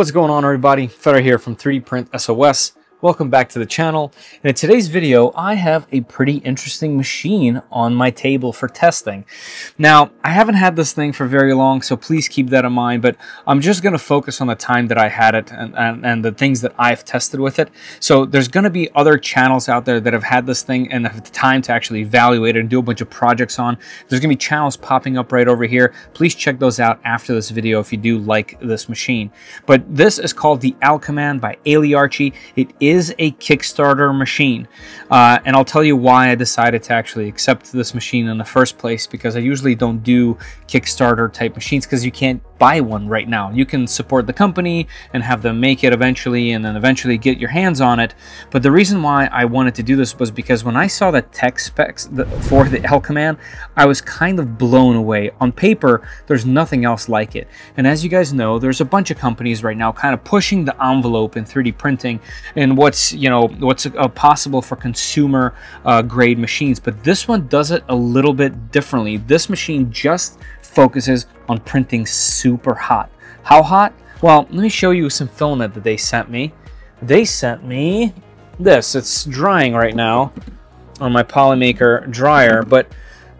What's going on everybody? Feder here from 3D Print SOS. Welcome back to the channel. And in today's video, I have a pretty interesting machine on my table for testing. Now, I haven't had this thing for very long, so please keep that in mind, but I'm just going to focus on the time that I had it and, and, and the things that I've tested with it. So there's going to be other channels out there that have had this thing and have the time to actually evaluate it and do a bunch of projects on. There's going to be channels popping up right over here. Please check those out after this video if you do like this machine. But this is called the Alcheman by Elyarchi. It is is a Kickstarter machine. Uh, and I'll tell you why I decided to actually accept this machine in the first place because I usually don't do Kickstarter type machines because you can't buy one right now. You can support the company and have them make it eventually and then eventually get your hands on it. But the reason why I wanted to do this was because when I saw the tech specs for the Alcheman, I was kind of blown away. On paper, there's nothing else like it. And as you guys know, there's a bunch of companies right now kind of pushing the envelope in 3D printing and what's, you know, what's uh, possible for consumer uh, grade machines. But this one does it a little bit differently. This machine just focuses on printing super hot. How hot? Well, let me show you some filament that they sent me. They sent me this. It's drying right now on my Polymaker dryer, but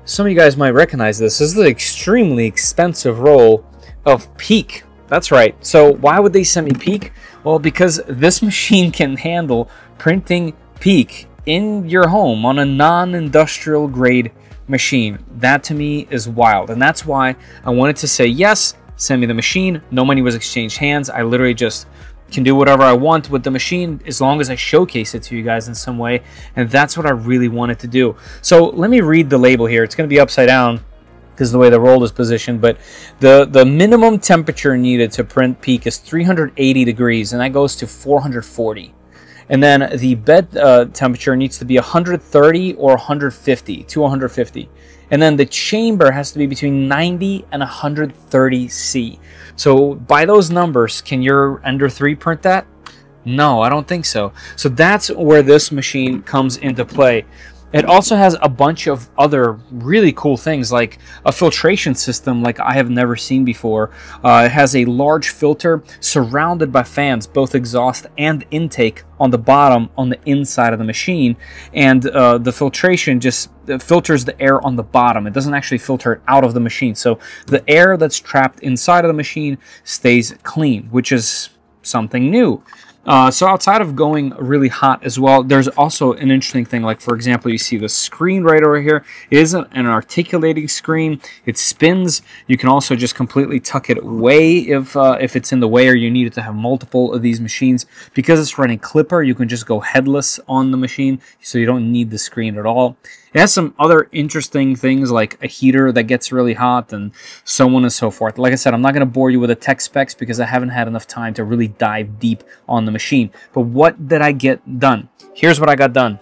some of you guys might recognize this. This is the extremely expensive roll of PEEK. That's right. So why would they send me PEEK? Well, because this machine can handle printing PEEK in your home on a non-industrial grade machine. That to me is wild. And that's why I wanted to say, yes, send me the machine. No money was exchanged hands. I literally just can do whatever I want with the machine as long as I showcase it to you guys in some way. And that's what I really wanted to do. So let me read the label here. It's going to be upside down because the way the roll is positioned. But the, the minimum temperature needed to print PEEK is 380 degrees, and that goes to 440. And then the bed uh, temperature needs to be 130 or 150 to 150. And then the chamber has to be between 90 and 130 C. So by those numbers, can your Ender 3 print that? No, I don't think so. So that's where this machine comes into play. It also has a bunch of other really cool things like a filtration system like I have never seen before. Uh, it has a large filter surrounded by fans, both exhaust and intake on the bottom on the inside of the machine. And uh, the filtration just uh, filters the air on the bottom. It doesn't actually filter it out of the machine. So the air that's trapped inside of the machine stays clean, which is something new. Uh, so outside of going really hot as well, there's also an interesting thing. Like for example, you see the screen right over here. It isn't an articulating screen. It spins. You can also just completely tuck it away if uh, if it's in the way or you need it to have multiple of these machines. Because it's running Klipper, you can just go headless on the machine, so you don't need the screen at all. It has some other interesting things like a heater that gets really hot and so on and so forth. Like I said, I'm not going to bore you with the tech specs because I haven't had enough time to really dive deep on the machine. But what did I get done? Here's what I got done.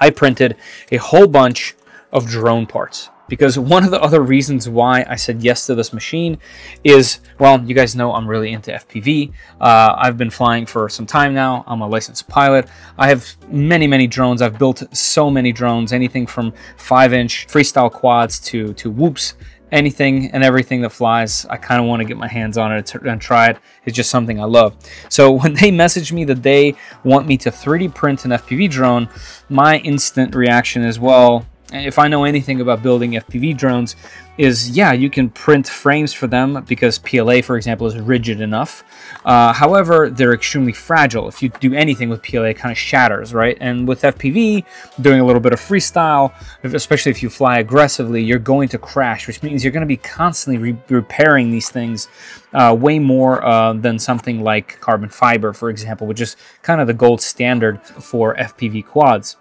I printed a whole bunch of drone parts because one of the other reasons why I said yes to this machine is, well, you guys know I'm really into FPV. Uh, I've been flying for some time now. I'm a licensed pilot. I have many, many drones. I've built so many drones, anything from 5-inch freestyle quads to, to whoops anything and everything that flies. I kind of want to get my hands on it and try it. It's just something I love. So when they message me that they want me to 3D print an FPV drone, my instant reaction is, well, if I know anything about building FPV drones, is yeah, you can print frames for them because PLA, for example, is rigid enough. Uh, however, they're extremely fragile. If you do anything with PLA, it kind of shatters, right? And with FPV, doing a little bit of freestyle, especially if you fly aggressively, you're going to crash, which means you're going to be constantly re repairing these things uh, way more uh, than something like carbon fiber, for example, which is kind of the gold standard for FPV quads.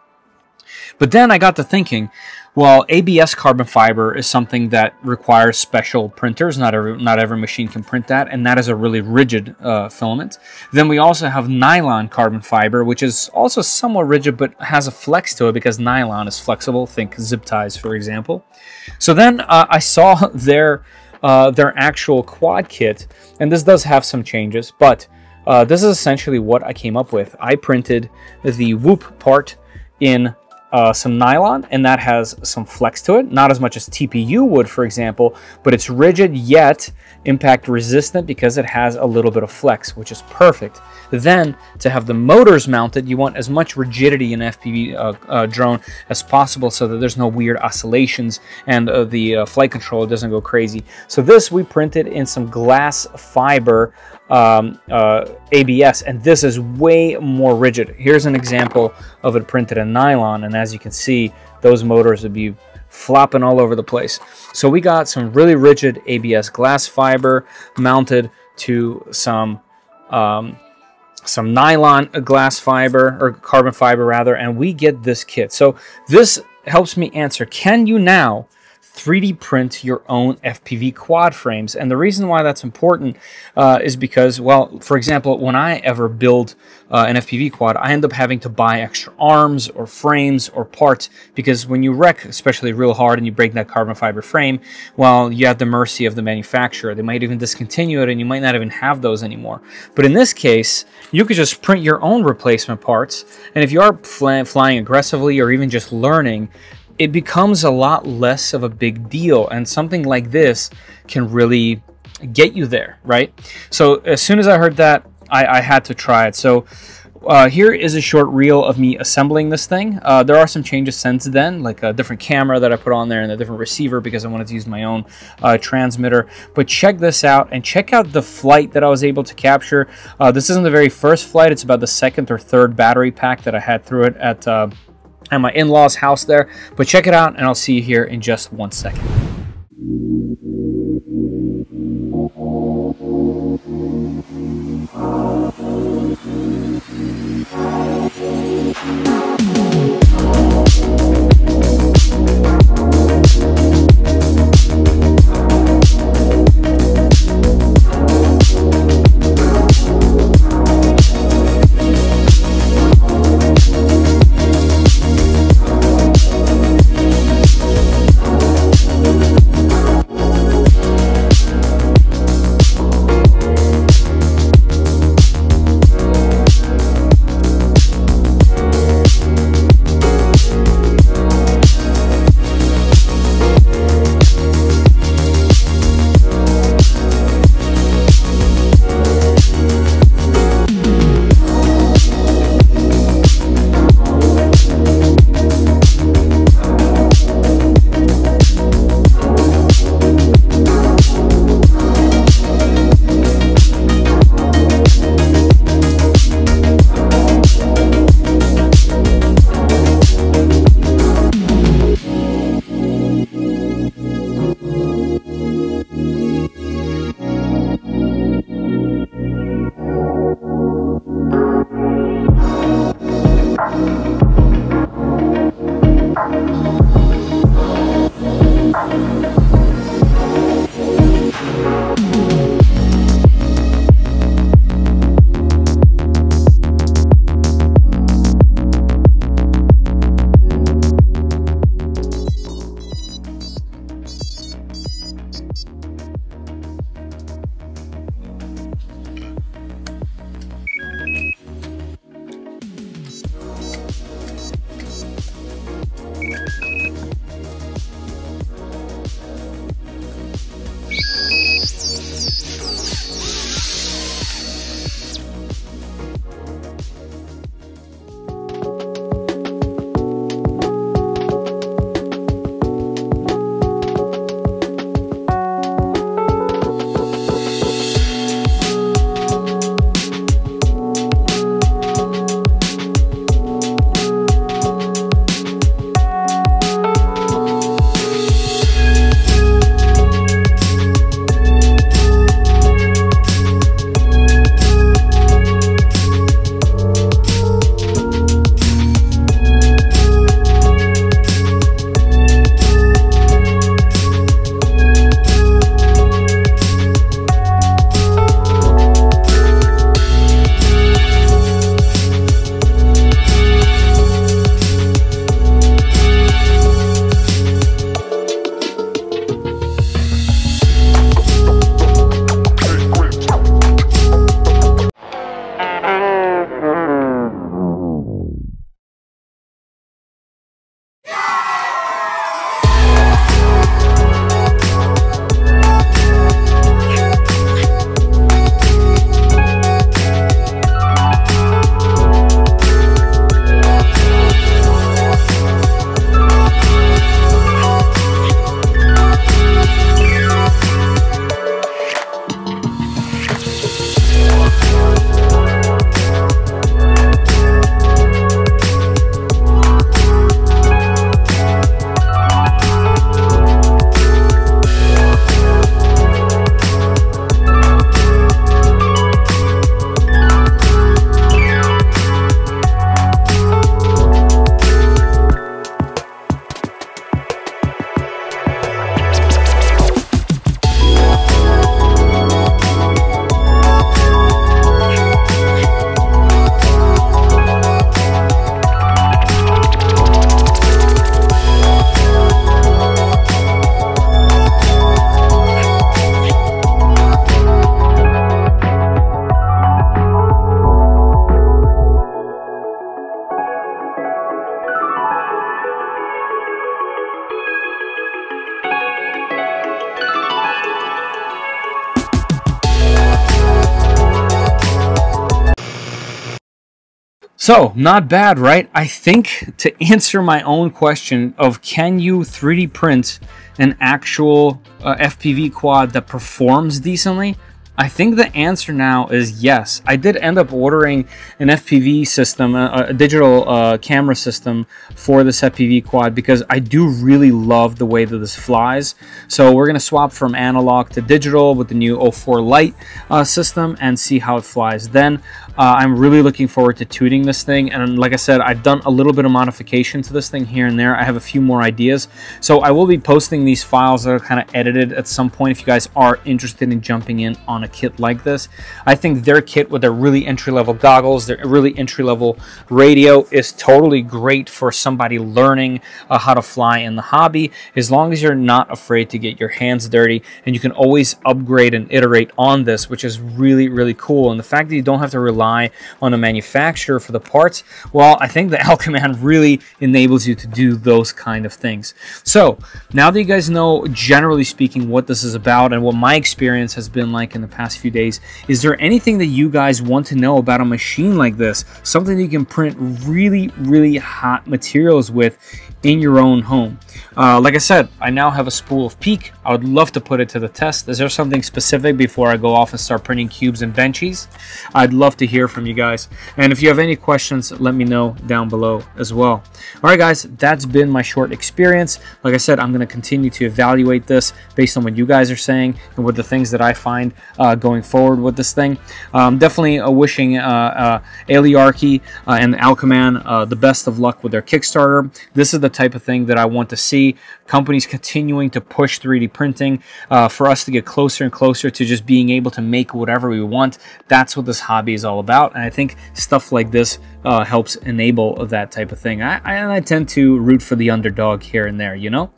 But then I got to thinking, well, ABS carbon fiber is something that requires special printers. Not every not every machine can print that, and that is a really rigid uh, filament. Then we also have nylon carbon fiber, which is also somewhat rigid but has a flex to it because nylon is flexible. Think zip ties, for example. So then uh, I saw their uh, their actual quad kit, and this does have some changes, but uh, this is essentially what I came up with. I printed the Whoop part in uh, some nylon and that has some flex to it. Not as much as TPU would for example but it's rigid yet impact resistant because it has a little bit of flex which is perfect. Then to have the motors mounted you want as much rigidity in FPV uh, uh, drone as possible so that there's no weird oscillations and uh, the uh, flight controller doesn't go crazy. So this we printed in some glass fiber um, uh, ABS, and this is way more rigid. Here's an example of it printed in nylon, and as you can see, those motors would be flopping all over the place. So we got some really rigid ABS glass fiber mounted to some um, some nylon glass fiber or carbon fiber rather, and we get this kit. So this helps me answer, can you now 3D print your own FPV quad frames. And the reason why that's important uh, is because, well, for example, when I ever build uh, an FPV quad, I end up having to buy extra arms or frames or parts because when you wreck, especially real hard, and you break that carbon fiber frame, well, you have the mercy of the manufacturer. They might even discontinue it and you might not even have those anymore. But in this case, you could just print your own replacement parts. And if you are fly flying aggressively or even just learning, it becomes a lot less of a big deal and something like this can really get you there right so as soon as i heard that i, I had to try it so uh, here is a short reel of me assembling this thing. Uh, there are some changes since then, like a different camera that I put on there and a different receiver because I wanted to use my own uh, transmitter. But check this out and check out the flight that I was able to capture. Uh, this isn't the very first flight. It's about the second or third battery pack that I had through it at uh, at my in-laws house there. But check it out and I'll see you here in just one second. So, not bad, right? I think to answer my own question of can you 3D print an actual uh, FPV quad that performs decently, I think the answer now is yes. I did end up ordering an FPV system, a, a digital uh, camera system for this FPV quad because I do really love the way that this flies. So we're going to swap from analog to digital with the new O4 Lite uh, system and see how it flies. Then uh, I'm really looking forward to tuning this thing. And like I said, I've done a little bit of modification to this thing here and there. I have a few more ideas. So I will be posting these files that are kind of edited at some point if you guys are interested in jumping in on a kit like this. I think their kit with their really entry-level goggles, their really entry-level radio is totally great for somebody learning uh, how to fly in the hobby as long as you're not afraid to get your hands dirty and you can always upgrade and iterate on this, which is really, really cool. And the fact that you don't have to rely on a manufacturer for the parts, well, I think the Alcheman really enables you to do those kind of things. So now that you guys know, generally speaking, what this is about and what my experience has been like in the past few days, is there anything that you guys want to know about a machine like this? Something that you can print really, really hot materials with in your own home. Uh, like I said, I now have a spool of PEEK. I would love to put it to the test. Is there something specific before I go off and start printing cubes and benchies? I'd love to hear from you guys. And if you have any questions, let me know down below as well. All right, guys, that's been my short experience. Like I said, I'm going to continue to evaluate this based on what you guys are saying and what the things that I find uh, going forward with this thing. Um, definitely uh, wishing uh, uh, Elyarchi uh, and Alcheman the best of luck with their Kickstarter. This is the type of thing that I want to see. Companies continuing to push 3D printing for us to get closer and closer to just being able to make whatever we want. That's what this hobby is all about. And I think stuff like this uh, helps enable that type of thing. I, I, I tend to root for the underdog here and there, you know?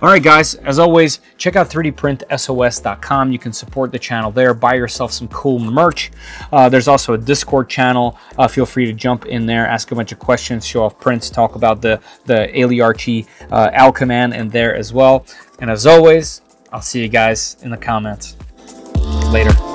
All right, guys, as always, check out 3dprintsos.com. You can support the channel there, buy yourself some cool merch. Uh, there's also a Discord channel. Uh, feel free to jump in there, ask a bunch of questions, show off prints, talk about the, the Elyarchi uh, Alcheman in there as well. And as always, I'll see you guys in the comments. Later.